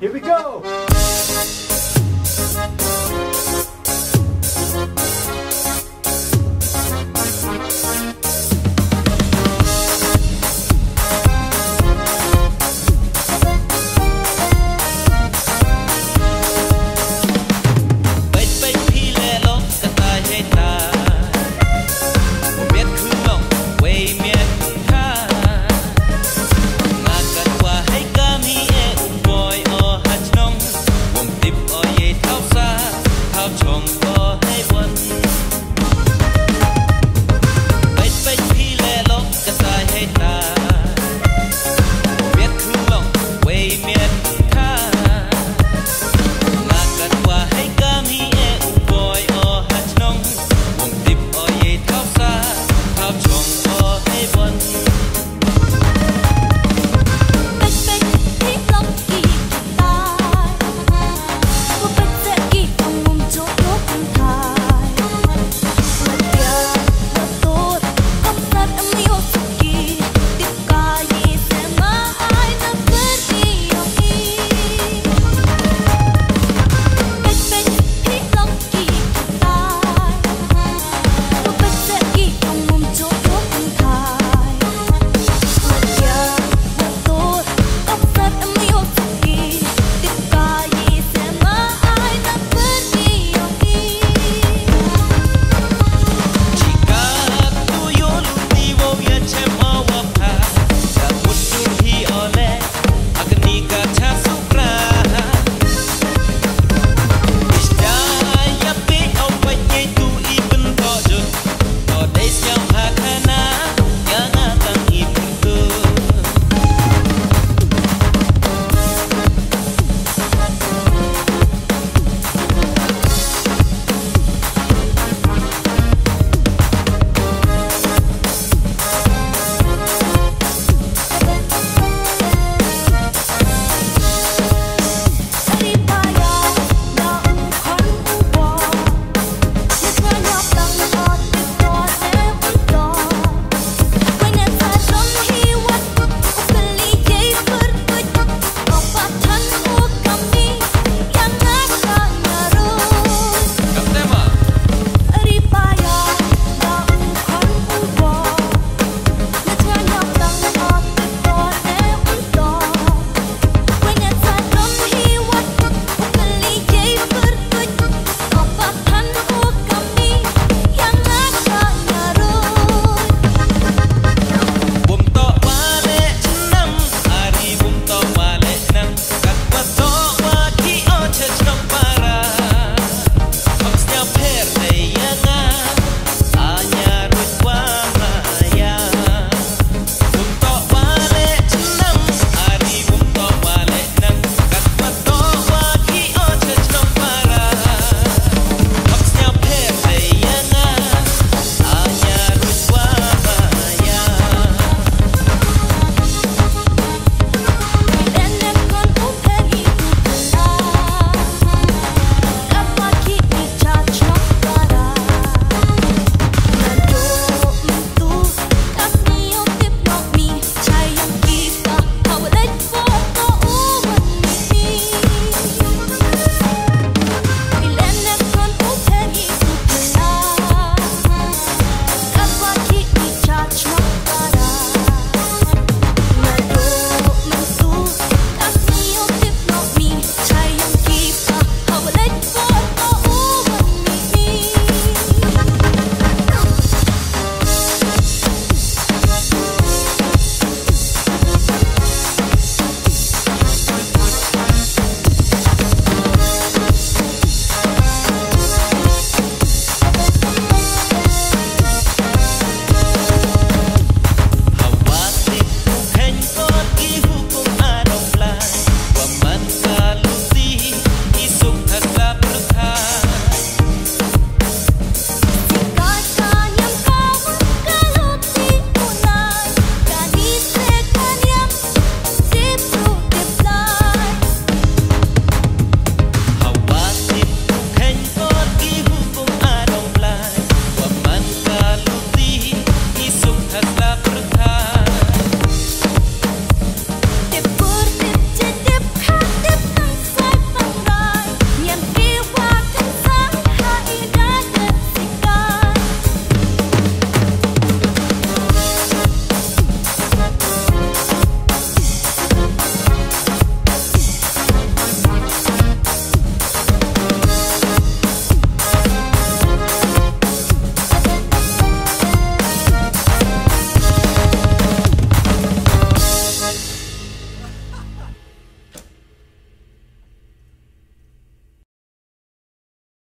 Here we go.